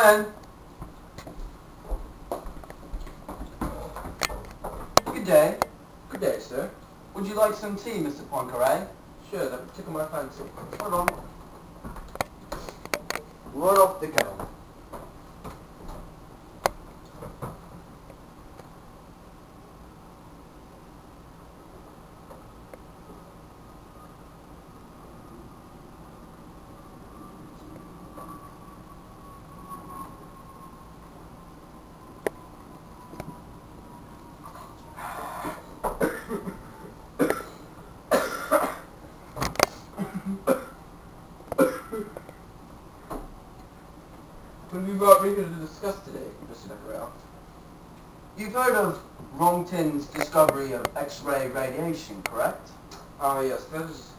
Good day. Good day, sir. Would you like some tea, Mr. Poincaré? Sure, that would tickle my fancy. Hold on. Right off the go. What have you brought me here to discuss today, Mr. McRae? You've heard of Röntgen's discovery of X-ray radiation, correct? Ah, yes, that is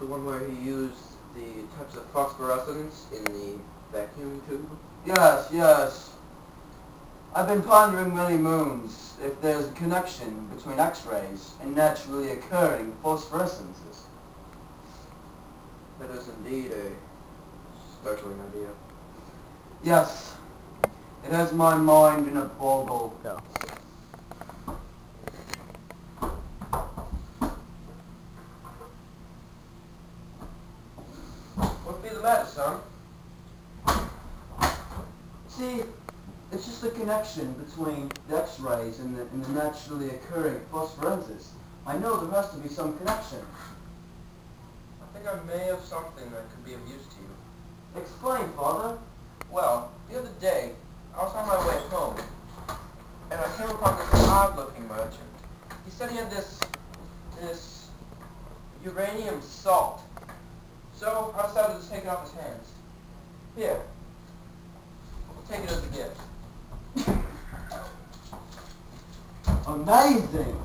the one where he used the types of phosphorescence in the vacuum tube. Yes, yes. I've been pondering many moons if there's a connection between X-rays and naturally occurring phosphorescences. That is indeed a startling idea. Yes. It has my mind in a boggle. No. What be the matter, son? See, it's just a connection between the X-rays and the, and the naturally occurring phosphorescences. I know there has to be some connection. I think I may have something that could be of use to you. Explain, Father. Well, the other day, I was on my way home, and I came upon this odd-looking merchant. He said he had this, this uranium salt. So I decided to take it off his hands. Here, take it as a gift. Amazing!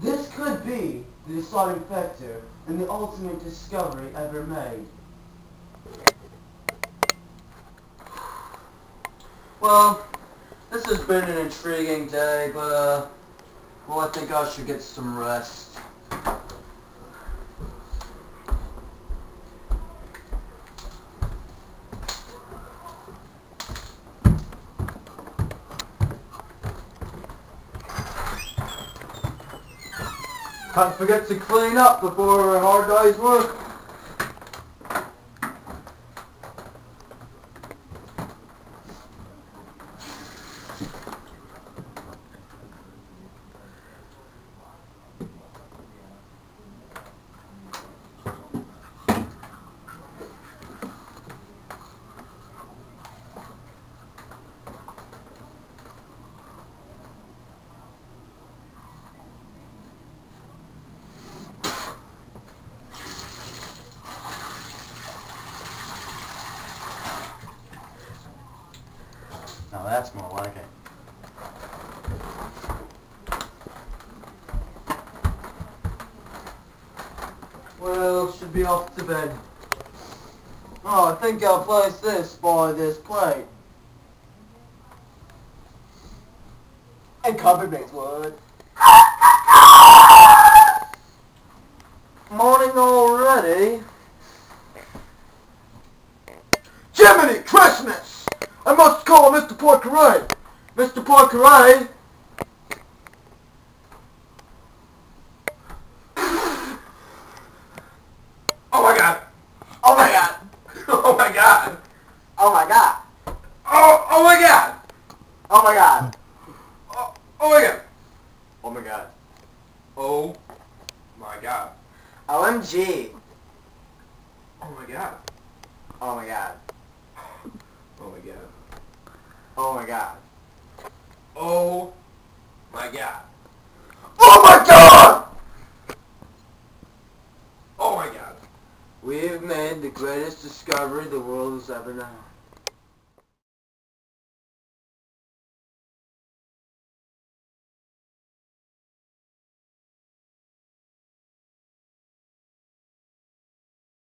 This could be the deciding factor in the ultimate discovery ever made. Well, this has been an intriguing day, but, uh, well, I think I should get some rest. Can't forget to clean up before a hard day's work. That's more like it. Well, should be off to bed. Oh, I think I'll place this by this plate. And covered base wood. Mr. Poincaré. Mr. Poincaré. Oh my god! Oh my god. Oh my god! Oh my god. Oh, oh my god! Oh my god. Oh, oh my god! Oh my god. Oh my god. OMG. Oh my god. Oh my god. Oh my god. Oh my god. Oh my god. Oh my god! God. We've made the greatest discovery the world has ever known.